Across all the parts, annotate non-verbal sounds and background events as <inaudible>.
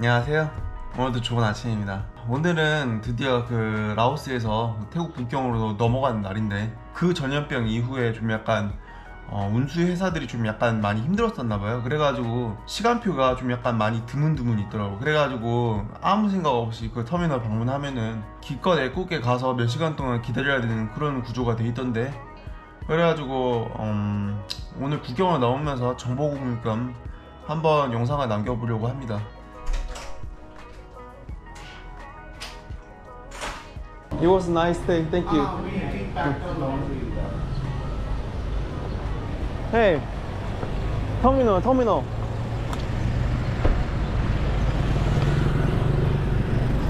안녕하세요. 오늘도 좋은 아침입니다. 오늘은 드디어 그 라오스에서 태국 국경으로 넘어가는 날인데 그 전염병 이후에 좀 약간 어, 운수 회사들이 좀 약간 많이 힘들었었나 봐요. 그래가지고 시간표가 좀 약간 많이 드문드문 있더라고. 그래가지고 아무 생각 없이 그 터미널 방문하면은 기껏 애꿎게 가서 몇 시간 동안 기다려야 되는 그런 구조가 돼 있던데. 그래가지고 음, 오늘 국경을 넘으면서 정보 공유 겸 한번 영상을 남겨보려고 합니다. It was a nice day. Thank you. Hey, 터미널, 터미널.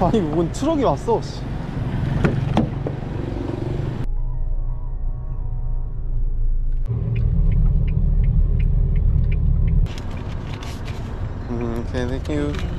아니, 뭔 트럭이 왔어. 씨. 음, okay, thank you.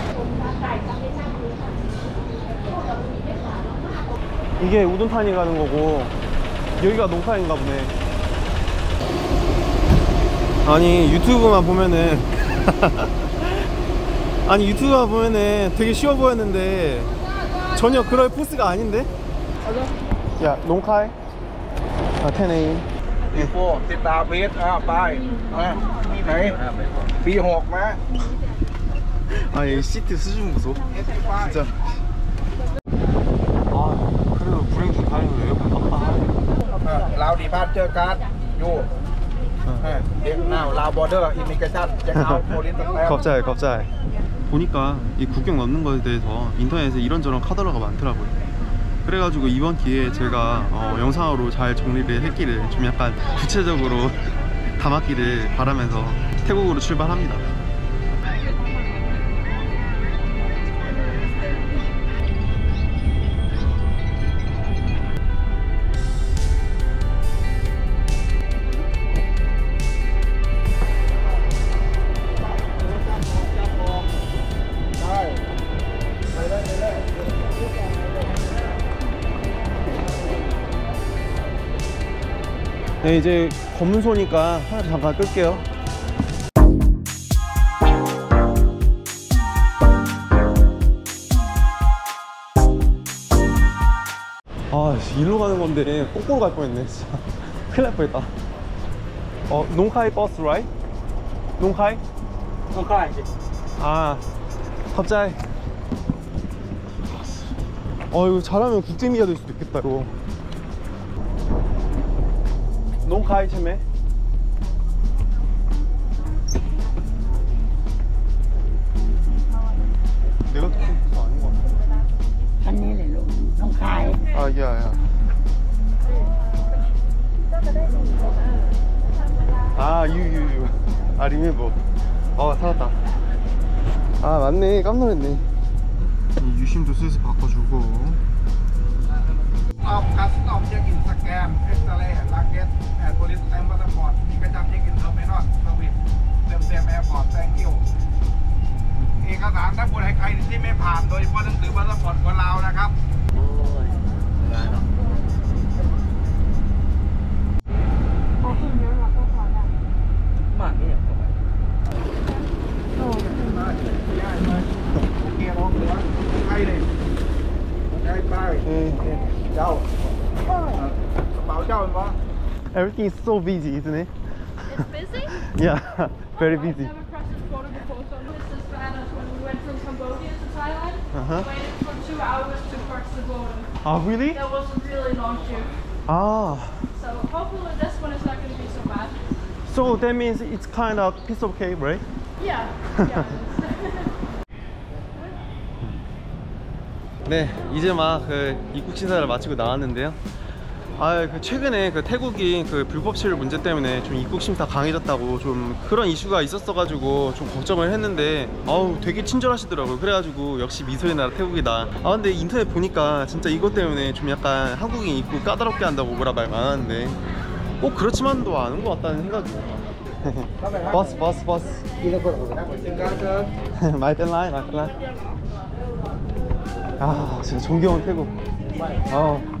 이게 우둔탄이 가는 거고, 여기가 농카인가 보네. 아니 유튜브만 보면은 <laughs> 아니 유튜브만 보면은 되게 쉬워 보였는데 전혀 그럴 포스가 아닌데 야 농카이 아 테네인 ปีโป้ติดตามเพจอ่าไปอ่ะไหนปีหกมา 아이 시트 수준 보소 เอสไป 진짜 ลาวดีบ้านเจอกันอยู่เออเด็กนาวลาวบอร์เดอร์อิมิเกชั่นจะเอาโพลิสแตม 갑자기 갑자기 <laughs> 보니까 이 국경 넘는 것에 대해서 인터넷에 이런저런 카더라가 많더라고요 그래가지고 이번 기회에 제가 어, 영상으로 잘 정리를 했기를 좀 약간 구체적으로 <laughs> 담았기를 바라면서 태국으로 출발합니다 네 이제 검은 소니까 하나 잠깐 끌게요. 아 이리로 가는 건데 거꾸로 갈 뻔했네 진짜. <laughs> 큰일 날 뻔했다. 어 농카이 버스 라이? 농카이? 농카이. 아 갑자기. 어 이거 잘하면 국제미가 될 수도 있겠다 이거. 농카이 체매 내가 듣기엔 그거 아닌 것 같아 อันนี้เลยลูกต้องขาย 아 야야 아 유유유 아 리멤버 어 살았다 아 맞네 깜놀 했네 유심도 슬슬 바꿔주고 ออฟคัสตอมเช็คอินสแกนเอ็กซเรย์ลาเกต แอนด์โพลิสแตมาสปอร์ตมีประจำเช็คอินเทอร์มินอลสวิตเต็มเต็มแอร์พอร์ตแตงกิ้วเอกสารทั้งหมดให้ใครที่ไม่ผ่านโดยเฉพาะหนังสือมาสปอร์ตของเรานะครับใ Everything is so busy isn't it? It's busy Yeah very I've busy never crossed this border before so my sister and us when we went from Cambodia to Thailand Uh-huh. we waited for two hours to cross the border 아 really? that was a really long queue 아 so hopefully this one is not going to be so bad So that means it's kind of piece of cake right? yeah yeah 네, 이제 막 그 입국 심사를 마치고 나왔는데요. 아, 그 최근에 그 태국이 그 불법 체류 문제 때문에 좀 입국 심사 강해졌다고 좀 그런 이슈가 있었어가지고 좀 걱정을 했는데 아우 되게 친절하시더라고요. 그래가지고 역시 미소의 나라 태국이다. 아 근데 인터넷 보니까 진짜 이것 때문에 좀 약간 한국인 입국 까다롭게 한다고 뭐라 말 많았는데 꼭 그렇지만도 않은 것 같다는 생각이. <laughs> 버스 버스 버스. ไม่เป็นไร ไม่เป็นไร. 아 진짜 존경한 태국. 아.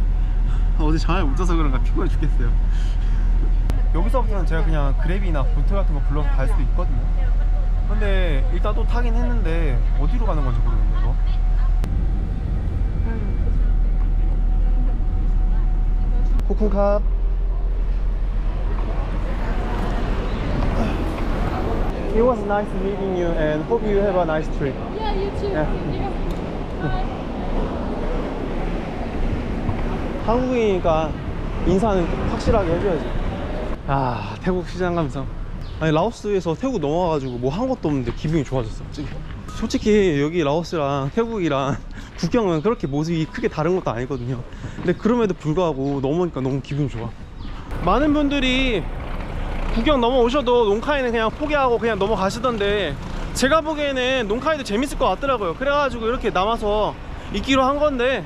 <laughs> 어제 잠을 못 자서 그런가 피곤해 죽겠어요. 여기서부터는 제가 그냥 그랩이나 보트 같은 거 불러서 갈 수도 있거든요. 근데 일단 또 타긴 했는데 어디로 가는 건지 모르겠네 이거. 코쿤캅. It was nice meeting you and hope you have a nice trip. Yeah, you too. Yeah. Yeah. Bye. 한국이니까 인사는 확실하게 해줘야지. 아 태국 시장 감성. 아니 라오스에서 태국 넘어와가지고 뭐 한 것도 없는데 기분이 좋아졌어. 솔직히. 솔직히 여기 라오스랑 태국이랑 <laughs> 국경은 그렇게 모습이 크게 다른 것도 아니거든요. 근데 그럼에도 불구하고 넘어오니까 너무 기분이 좋아. 많은 분들이 국경 넘어오셔도 농카이는 그냥 포기하고 그냥 넘어가시던데 제가 보기에는 농카이도 재밌을 것 같더라고요. 그래가지고 이렇게 남아서 있기로 한 건데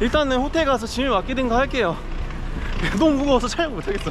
일단은 호텔 가서 짐을 맡기든가 할게요. <laughs> 너무 무거워서 촬영 못하겠어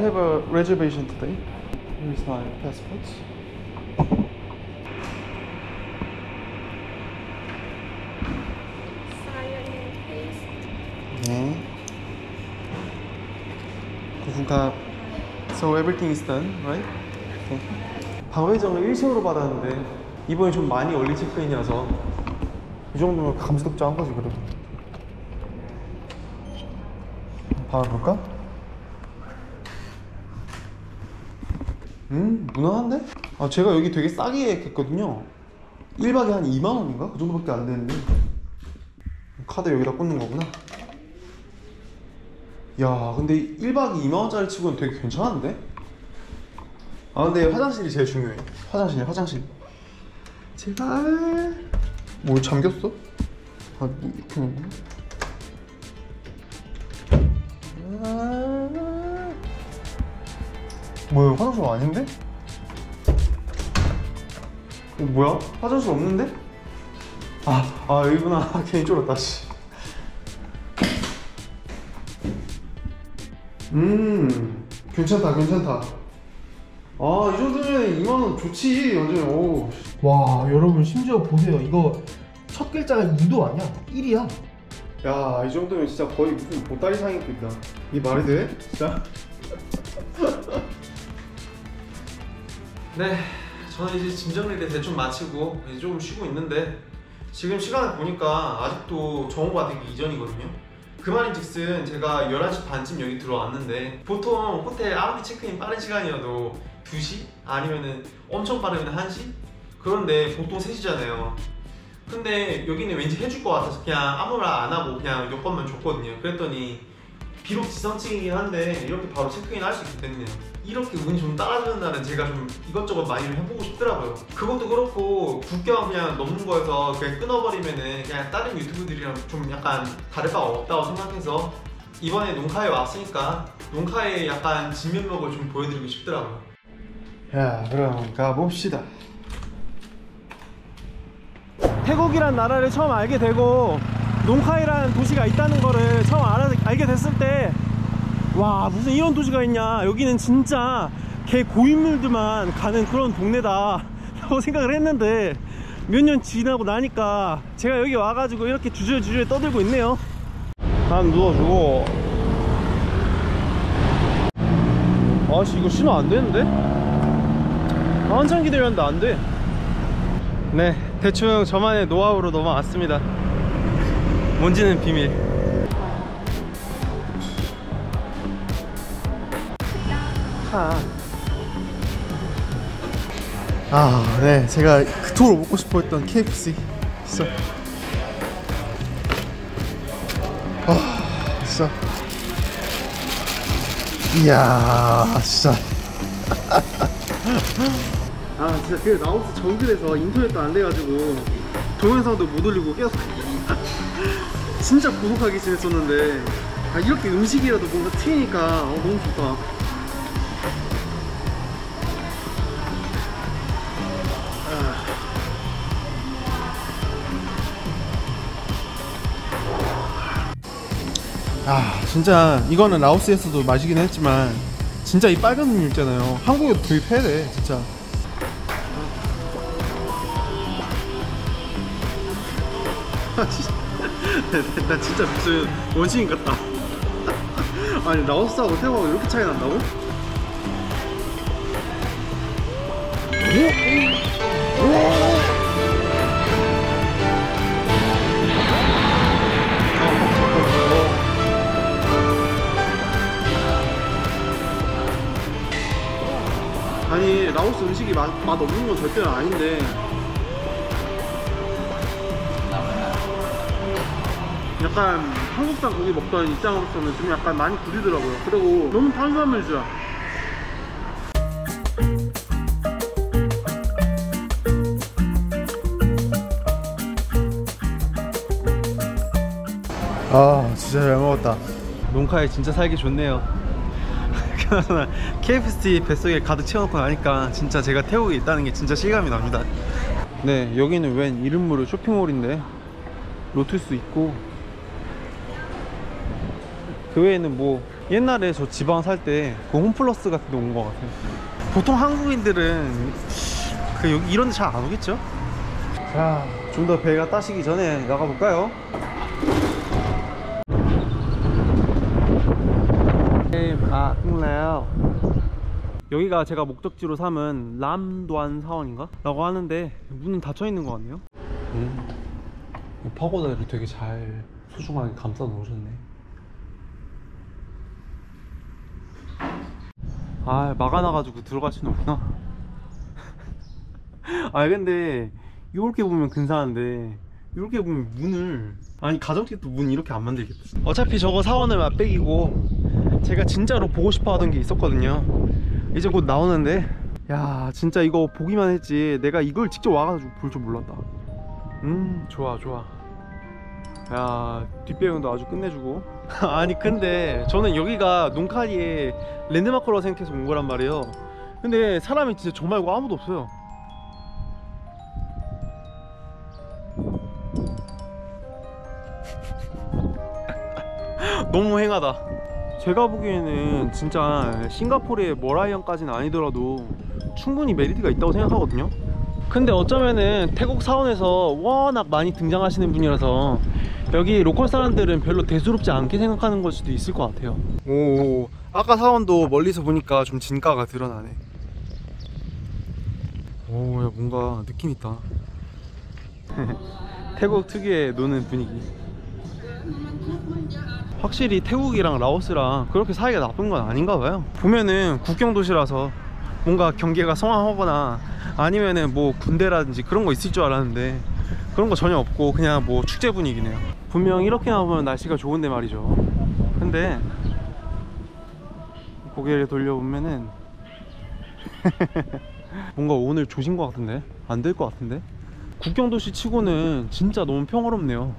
have a reservation today. Here's my passport. 네. 고품값. So everything is done, right? Okay. 방외정을 1층으로 받았는데 이번에 좀 많이 얼리 체크인이라서 이 정도면 감스럽지 않은 거지 그래도. 봐볼까? 음 무난한데? 아 제가 여기 되게 싸게 예약했거든요 1박에 한 2만원인가? 그 정도밖에 안 되는데 카드 여기다 꽂는 거구나 야 근데 1박이 2만원짜리 치고는 되게 괜찮은데? 아 근데 화장실이 제일 중요해 화장실 화장실 제발 뭐 잠겼어? 아 이렇게 놓는 거야? 뭐야 화장실 아닌데? 어, 뭐야? 화장실 없는데? 아, 아 여기구나 <laughs> 괜히 쫄았다 씨. 음 괜찮다 괜찮다 아이 정도면 2만원 좋지 완전 오. 와 여러분 심지어 보세요 이거 첫 글자가 2도 아니야 1이야 야, 이 정도면 진짜 거의 무슨 보따리 상인급이다. 이게 말이 돼? 진짜? 네, 저는 이제 짐 정리를 대충 마치고 이제 조금 쉬고 있는데 지금 시간을 보니까 아직도 정오가 되기 이전이거든요. 그 말인즉슨 제가 11시 반쯤 여기 들어왔는데 보통 호텔 아무리 체크인 빠른 시간이어도 2시? 아니면은 엄청 빠르면 1시? 그런데 보통 3시잖아요. 근데 여기는 왠지 해줄 것 같아서 그냥 아무 말 안 하고 그냥 여권만 줬거든요. 그랬더니 비록 지상층이긴 한데 이렇게 바로 체크인 할 수 있게 됐네요. 이렇게 운이 좀 따라주는 날은 제가 좀 이것저것 많이 좀 해보고 싶더라고요. 그것도 그렇고 국경 그냥 넘는 거에서 그냥 끊어버리면은 그냥 다른 유튜브들이랑 좀 약간 다를 바가 없다고 생각해서 이번에 농카에 왔으니까 농카에 약간 진면목을 좀 보여드리고 싶더라고요. 야, 그럼 가봅시다. 태국이란 나라를 처음 알게 되고 농카이라는 도시가 있다는 거를 처음 알아, 알게 됐을 때 와 무슨 이런 도시가 있냐 여기는 진짜 개 고인물들만 가는 그런 동네다 <laughs> 라고 생각을 했는데 몇 년 지나고 나니까 제가 여기 와가지고 이렇게 주저주저 떠들고 있네요 난 누워주고 아씨 이거 신호 안 되는데? 한참 기다렸는데 안 돼. 네, 대충 저만의 노하우로 넘어왔습니다. 뭔지는 비밀. 아. 아, 네, 제가 그토록 먹고 싶어 했던 KFC. 진짜. 아, 진짜. 이야, 진짜. 아 진짜 그 라오스 정글에서 인터넷도 안 돼가지고 동영상도 못 올리고 계속 <laughs> 진짜 고독하게 지냈었는데 아 이렇게 음식이라도 뭔가 트이니까 어, 너무 좋다 아 진짜 이거는 라오스에서도 마시긴 했지만 진짜 이 빨간 음료 있잖아요 한국에도 도입해야 돼 진짜 아, 진짜. <laughs> 나 진짜 무슨 원시인 같다 <laughs> 아니 라오스하고 태국하고 이렇게 차이 난다고? 오? 오? 아니 라오스 음식이 맛, 맛 없는 건 절대는 아닌데. 약간 한국산 고기 먹던 입장으로서는 좀 약간 많이 구리더라고요. 그리고 너무 탄수화물 주야 아 진짜 잘 먹었다. 농카에 진짜 살기 좋네요. <laughs> 그나저나 KFC 뱃속에 가득 채워놓고 나니까 진짜 제가 태국에 있다는 게 진짜 실감이 납니다 네 여기는 웬 이름 모를 쇼핑몰인데 로투스 있고 그 외에는 뭐 옛날에 저 지방 살 때 그 홈플러스 같은 데 온 것 같아요 보통 한국인들은 그 여기 이런 데 잘 안 오겠죠? 자 좀 더 배가 따시기 전에 나가볼까요? 아, 끝나요. 여기가 제가 목적지로 삼은 람도안 사원인가? 라고 하는데 문은 닫혀 있는 것 같네요. 음, 파고다를 되게 잘 소중하게 감싸 놓으셨네. 아, 막아놔가지고 들어갈 수는 없구나. <laughs> 아, 근데 이렇게 보면 근사한데 이렇게 보면 문을 아니 가정집도 문 이렇게 안 만들겠다. 어차피 저거 사원을 맛배기고 제가 진짜로 보고 싶어 하던 게 있었거든요 이제 곧 나오는데? 야 진짜 이거 보기만 했지 내가 이걸 직접 와가지고 볼 줄 몰랐다. 음 좋아 좋아. 야 뒷배경도 아주 끝내주고. <laughs> 아니 근데 저는 여기가 농카리의 랜드마크라고 생각해서 온 거란 말이에요. 근데 사람이 진짜 저 말고 아무도 없어요. <laughs> 너무 행하다 제가 보기에는 진짜 싱가포르의 머라이언까지는 아니더라도 충분히 메리트가 있다고 생각하거든요. 근데 어쩌면은 태국 사원에서 워낙 많이 등장하시는 분이라서 여기 로컬 사람들은 별로 대수롭지 않게 생각하는 걸 수도 있을 것 같아요. 오 아까 사원도 멀리서 보니까 좀 진가가 드러나네. 오야 뭔가 느낌 있다. <laughs> 태국 특유의 노는 분위기 확실히 태국이랑 라오스랑 그렇게 사이가 나쁜 건 아닌가 봐요. 보면은 국경 도시라서 뭔가 경계가 성황하거나 아니면은 뭐 군대라든지 그런 거 있을 줄 알았는데 그런 거 전혀 없고 그냥 뭐 축제 분위기네요. 분명 이렇게 나오면 날씨가 좋은데 말이죠. 근데 고개를 돌려보면은 <laughs> 뭔가 오늘 조신 것 같은데? 안 될 것 같은데? 국경 도시 치고는 진짜 너무 평화롭네요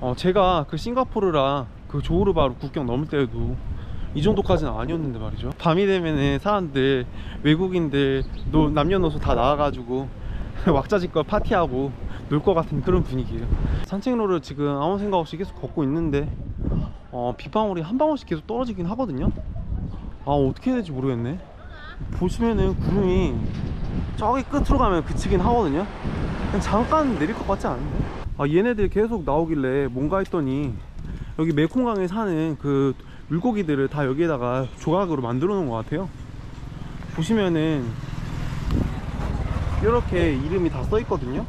어, 제가 그 싱가포르랑 그 조우르바로 국경 넘을 때에도 이 정도까지는 아니었는데 말이죠. 밤이 되면은 사람들 외국인들 노, 남녀노소 다 나와가지고 <laughs> 왁자지껄 파티하고 놀 것 같은 그런 분위기예요. 산책로를 지금 아무 생각 없이 계속 걷고 있는데 어, 빗방울이 한 방울씩 계속 떨어지긴 하거든요. 아 어떻게 해야 될지 모르겠네. 보시면은 구름이 저기 끝으로 가면 그치긴 하거든요. 잠깐 내릴 것 같지 않은데 아 얘네들 계속 나오길래 뭔가 했더니 여기 메콩강에 사는 그 물고기들을 다 여기에다가 조각으로 만들어 놓은 것 같아요 보시면은 이렇게 이름이 다 써 있거든요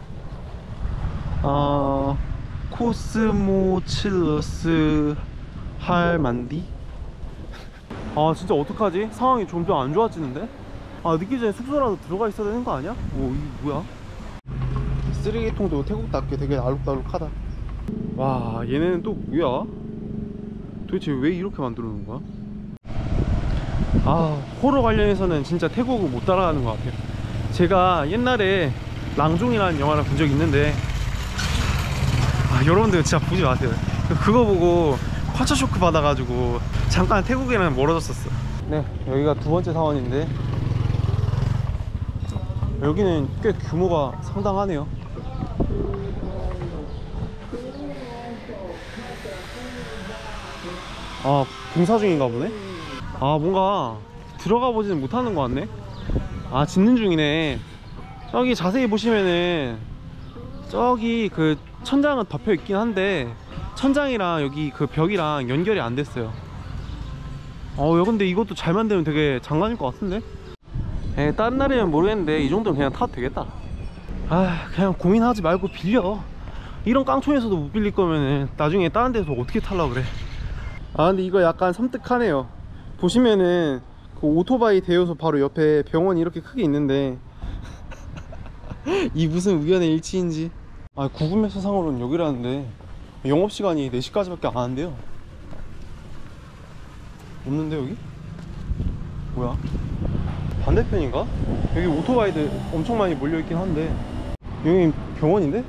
아 코스모칠러스 할만디 아 진짜 어떡하지? 상황이 점점 안 좋아지는데? 아 늦기 전에 숙소라도 들어가 있어야 되는 거 아니야? 뭐 이게 뭐야? 쓰레기통도 태국답게 되게 알록달록하다. 와 얘네는 또 뭐야? 도대체 왜 이렇게 만들어 놓은 거야? 아 호러 관련해서는 진짜 태국을 못 따라가는 것 같아요. 제가 옛날에 랑종이라는 영화를 본 적이 있는데 아 여러분들 진짜 보지 마세요. 그거 보고 화차 쇼크 받아가지고 잠깐 태국에는 멀어졌었어. 네 여기가 두 번째 사원인데 여기는 꽤 규모가 상당하네요 아 공사 중인가 보네? 아 뭔가 들어가 보지는 못하는 것 같네. 아 짓는 중이네. 저기 자세히 보시면은 저기 그 천장은 덮여 있긴 한데 천장이랑 여기 그 벽이랑 연결이 안 됐어요. 어 야, 근데 이것도 잘 만들면 되게 장난일 것 같은데? 에 다른 날이면 모르겠는데 이 정도면 그냥 타도 되겠다. 아 그냥 고민하지 말고 빌려. 이런 깡총에서도 못 빌릴 거면은 나중에 다른 데서 어떻게 타려고 그래 아 근데 이거 약간 섬뜩하네요 보시면은 그 오토바이 대여소 바로 옆에 병원이 이렇게 크게 있는데 <laughs> 이 무슨 우연의 일치인지 아 구글 맵스 상으로는 여기라는데 영업시간이 4시까지밖에 안 하는데요 없는데 여기? 뭐야? 반대편인가? 여기 오토바이들 엄청 많이 몰려있긴 한데 여기 병원인데?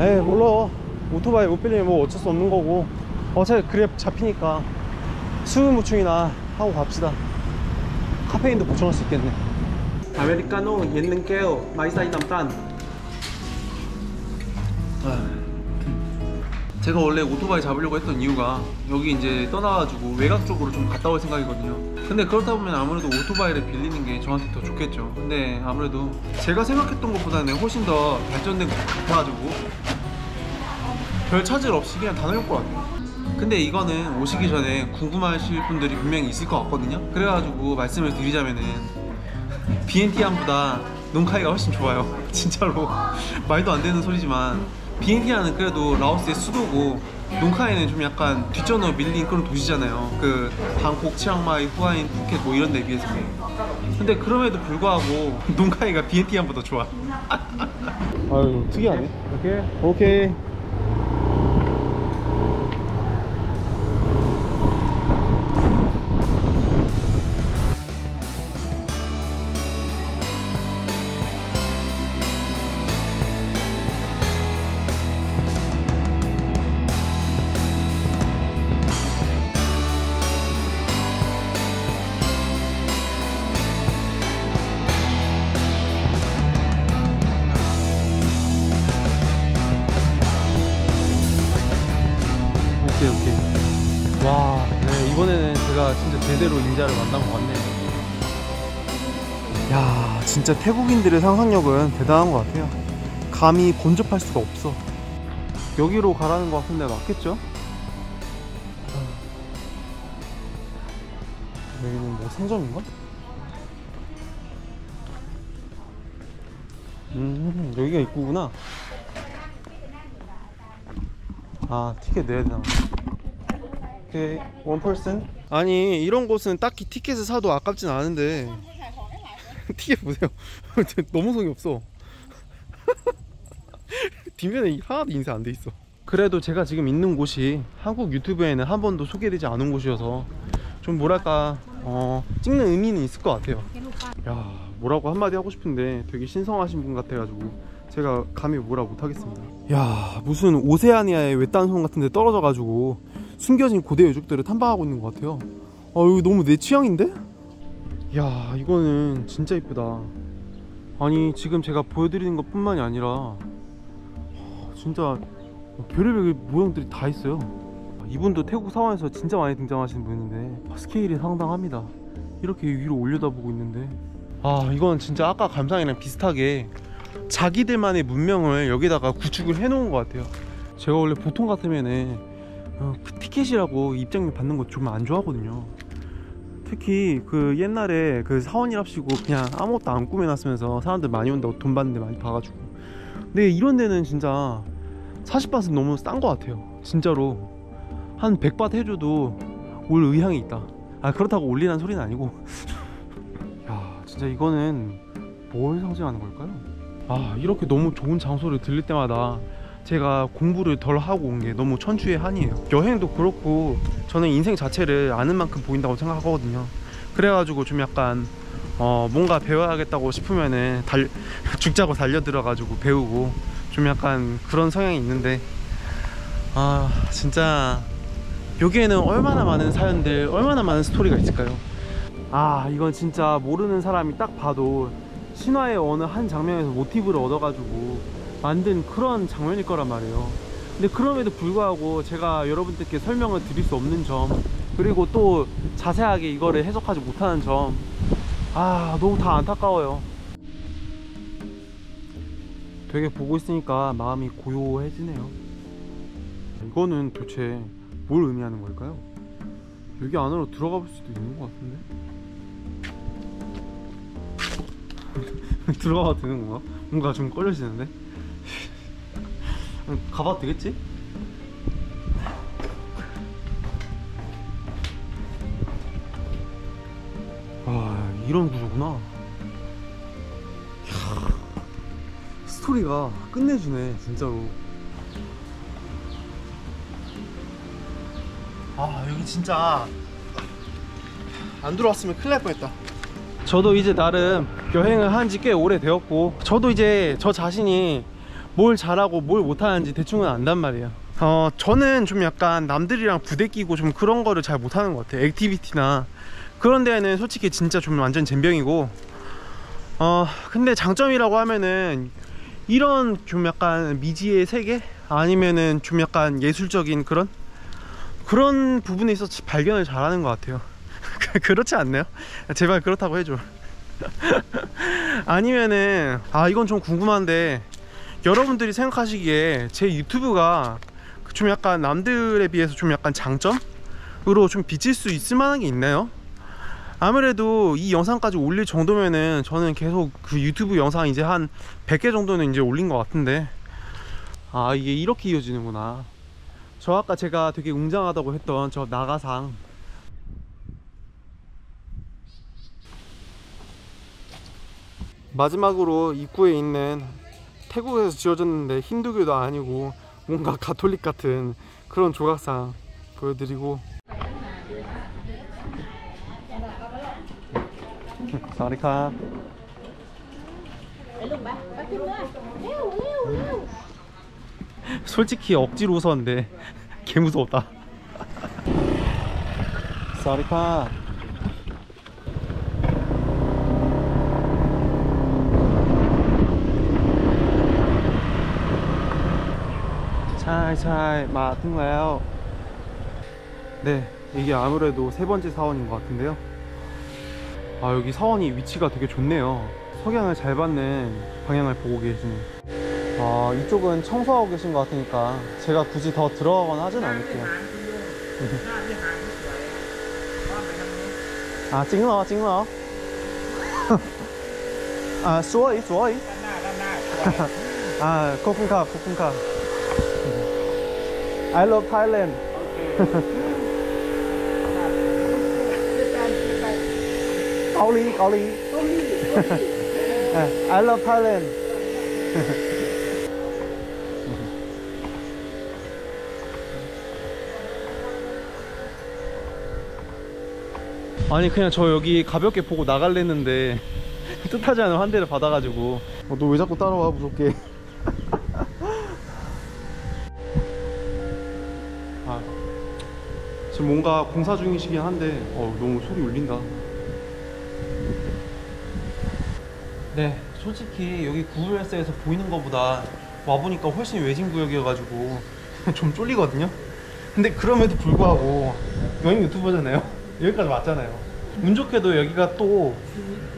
에이 몰라 오토바이 못 빌리면 뭐 어쩔 수 없는 거고 어차피 그랩 잡히니까 수분 보충이나 하고 갑시다. 카페인도 보충할 수 있겠네. 아메리카노 เย็น แก้ว ไม่ใส่น้ำตาล. 제가 원래 오토바이 잡으려고 했던 이유가 여기 이제 떠나가지고 외곽 쪽으로 좀 갔다 올 생각이거든요. 근데 그렇다 보면 아무래도 오토바이를 빌리는 게 저한테 더 좋겠죠. 근데 아무래도 제가 생각했던 것보다는 훨씬 더 발전된 것 같아가지고 별 차질 없이 그냥 다녀올 것 같아요 근데 이거는 오시기 전에 궁금하실 분들이 분명히 있을 것 같거든요. 그래가지고 말씀을 드리자면은 비엔티안보다 농카이가 훨씬 좋아요. <laughs> 진짜로. 말도 안 되는 소리지만 비엔티안은 그래도 라오스의 수도고 농카이는 좀 약간 뒷전으로 밀린 그런 도시잖아요. 그 방콕, 치앙마이, 후아인, 푸켓 뭐 이런 데 비해서. 근데 그럼에도 불구하고 농카이가 비엔티안보다 좋아. <laughs> 아유 특이하네. 오케이. 오케이 진짜 제대로 인자를 만난 것 같네요. 야 진짜 태국인들의 상상력은 대단한 것 같아요. 감히 범접할 수가 없어. 여기로 가라는 것 같은데 맞겠죠? 여기는 뭐 상점인가? 음 여기가 입구구나. 아 티켓 내야 되나? 오케이 원 퍼슨 아니 이런 곳은 딱히 티켓을 사도 아깝진 않은데. <laughs> 티켓 보세요. <laughs> 너무 성의 없어. <laughs> 뒷면에 하나도 인쇄 안 돼 있어. 그래도 제가 지금 있는 곳이 한국 유튜브에는 한 번도 소개되지 않은 곳이어서 좀 뭐랄까 어, 찍는 의미는 있을 것 같아요. 야 뭐라고 한마디 하고 싶은데 되게 신성하신 분 같아가지고 제가 감히 뭐라 못하겠습니다. 야 무슨 오세아니아의 외딴 섬 같은 데 떨어져가지고 숨겨진 고대 유적들을 탐방하고 있는 것 같아요. 아 이거 너무 내 취향인데? 야 이거는 진짜 이쁘다. 아니 지금 제가 보여드리는 것 뿐만이 아니라 하, 진짜 별의별 모형들이 다 있어요. 이분도 태국 사원에서 진짜 많이 등장하시는 분인데 스케일이 상당합니다. 이렇게 위로 올려다보고 있는데. 아 이건 진짜 아까 감상이랑 비슷하게 자기들만의 문명을 여기다가 구축을 해놓은 것 같아요. 제가 원래 보통 같으면은 어, 그 티켓이라고 입장료 받는 거좀안 좋아하거든요. 특히 그 옛날에 그 사원이랍시고 그냥 아무것도 안 꾸며놨으면서 사람들 많이 온다고 돈 받는데 많이 봐가지고. 근데 이런 데는 진짜 40바트 너무 싼 것 같아요. 진짜로. 한 100바트 해줘도 올 의향이 있다. 아 그렇다고 올리라는 소리는 아니고. <laughs> 야 진짜 이거는 뭘 상징하는 걸까요? 아 이렇게 너무 좋은 장소를 들릴 때마다 제가 공부를 덜 하고 온 게 너무 천추의 한이에요. 여행도 그렇고 저는 인생 자체를 아는 만큼 보인다고 생각하거든요. 그래가지고 좀 약간 어 뭔가 배워야겠다고 싶으면은 달, <laughs> 죽자고 달려들어가지고 배우고 좀 약간 그런 성향이 있는데 아 진짜 여기에는 얼마나 많은 사연들 얼마나 많은 스토리가 있을까요? 아 이건 진짜 모르는 사람이 딱 봐도 신화의 어느 한 장면에서 모티브를 얻어가지고 만든 그런 장면일 거란 말이에요 근데 그럼에도 불구하고 제가 여러분들께 설명을 드릴 수 없는 점 그리고 또 자세하게 이거를 해석하지 못하는 점 아 너무 다 안타까워요 되게 보고 있으니까 마음이 고요해지네요 이거는 도대체 뭘 의미하는 걸까요? 여기 안으로 들어가 볼 수도 있는 것 같은데 <laughs> 들어가도 되는 건가? 뭔가 좀 꺼려지는데? 가봐도 되겠지? 아 이런 구조구나. 이야, 스토리가 끝내주네 진짜로. 아 여기 진짜 안 들어왔으면 큰일 날 뻔했다. 저도 이제 나름 여행을 한 지 꽤 오래 되었고 저도 이제 저 자신이 뭘 잘하고 뭘 못하는지 대충은 안단 말이에요 어 저는 좀 약간 남들이랑 부대끼고 좀 그런 거를 잘 못하는 것 같아요. 액티비티나 그런 데는 솔직히 진짜 좀 완전 젬병이고. 어 근데 장점이라고 하면은 이런 좀 약간 미지의 세계? 아니면은 좀 약간 예술적인 그런? 그런 부분에 있어서 발견을 잘하는 것 같아요. <laughs> 그렇지 않나요? 제발 그렇다고 해줘. <laughs> 아니면은 아 이건 좀 궁금한데 여러분들이 생각하시기에 제 유튜브가 좀 약간 남들에 비해서 좀 약간 장점으로 좀 비칠 수 있을 만한 게 있나요? 아무래도 이 영상까지 올릴 정도면은 저는 계속 그 유튜브 영상 이제 한 100개 정도는 이제 올린 것 같은데. 아 이게 이렇게 이어지는구나. 저 아까 제가 되게 웅장하다고 했던 저 나가상. 마지막으로 입구에 있는 태국에서 지어졌는데 힌두교도 아니고 뭔가 가톨릭 같은 그런 조각상 보여드리고. 사리카. 솔직히 억지로 웃었는데 <laughs> 개 무서웠다. 사리카 차이차이 마등가요? 네 이게 아무래도 세 번째 사원인 것 같은데요. 아 여기 사원이 위치가 되게 좋네요. 석양을 잘 받는 방향을 보고 계시는 아 이쪽은 청소하고 계신 것 같으니까 제가 굳이 더 들어가거나 하진 않을게요. 아 찍어 찍어 <laughs> 아 수어이 수어이? <laughs> 아 코쿤카 코쿤카 I love Thailand. <laughs> Kaoli Kaoli I love Thailand. 아니 그냥 저 여기 가볍게 보고 나갈랬는데 <laughs> 뜻하지 않은 환대를 받아가지고. 어, 너 왜 자꾸 따라와 무섭게 지금 뭔가 공사 중이시긴 한데 어, 너무 소리 울린다. 네 솔직히 여기 구글 에서에서 보이는 것보다 와보니까 훨씬 외진 구역이어가지고 <laughs> 좀 쫄리거든요. 근데 그럼에도 불구하고 여행 유튜버잖아요. <laughs> 여기까지 왔잖아요. 운 좋게도 여기가 또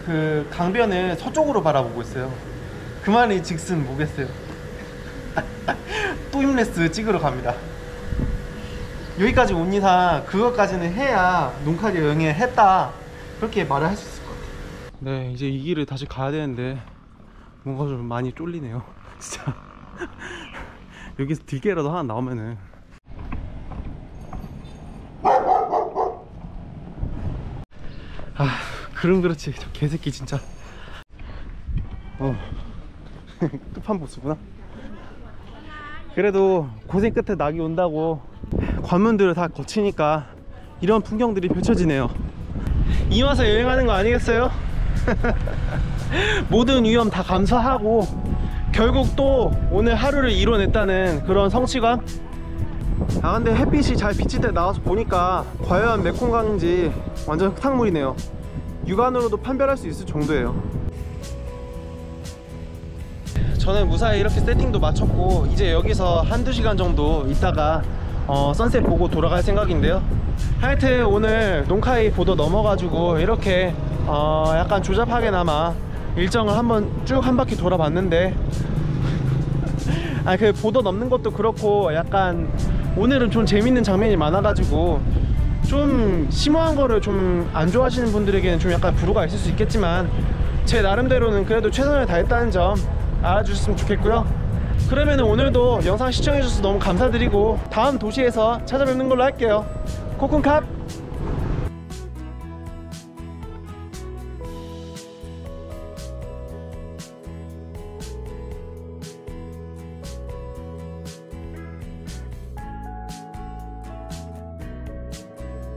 그 강변을 서쪽으로 바라보고 있어요. 그 말이 즉슨 뭐겠어요? <laughs> 또 힘레스 찍으러 갑니다 여기까지 온 이상 그것까지는 해야 농카리 여행을 했다. 그렇게 말을 할 수 있을 것 같아요. 네 이제 이 길을 다시 가야 되는데 뭔가 좀 많이 쫄리네요. <laughs> 진짜. 여기서 들개라도 하나 나오면은. 아 그럼 그렇지. 저 개새끼 진짜. 어. <laughs> 끝판 보스구나. 그래도 고생 끝에 낙이 온다고 관문들을 다 거치니까 이런 풍경들이 펼쳐지네요. 이 와서 여행하는 거 아니겠어요? <laughs> 모든 위험 다 감수하고 결국 또 오늘 하루를 이뤄냈다는 그런 성취감? 아 근데 햇빛이 잘 비칠 때 나와서 보니까 과연 메콩강인지 완전 흙탕물이네요. 육안으로도 판별할 수 있을 정도예요. 저는 무사히 이렇게 세팅도 마쳤고 이제 여기서 한두 시간 정도 있다가 어, 선셋 보고 돌아갈 생각인데요. 하여튼 오늘 농카이 보도 넘어가지고 이렇게 어, 약간 조잡하게나마 일정을 한번 쭉 한 바퀴 돌아봤는데 <laughs> 아그 보도 넘는 것도 그렇고 약간 오늘은 좀 재밌는 장면이 많아가지고 좀 심오한 거를 좀 안 좋아하시는 분들에게는 좀 약간 불호가 있을 수 있겠지만 제 나름대로는 그래도 최선을 다했다는 점 알아주셨으면 좋겠고요 그러면 오늘도 영상 시청해주셔서 너무 감사드리고 다음 도시에서 찾아뵙는 걸로 할게요. 코쿤캅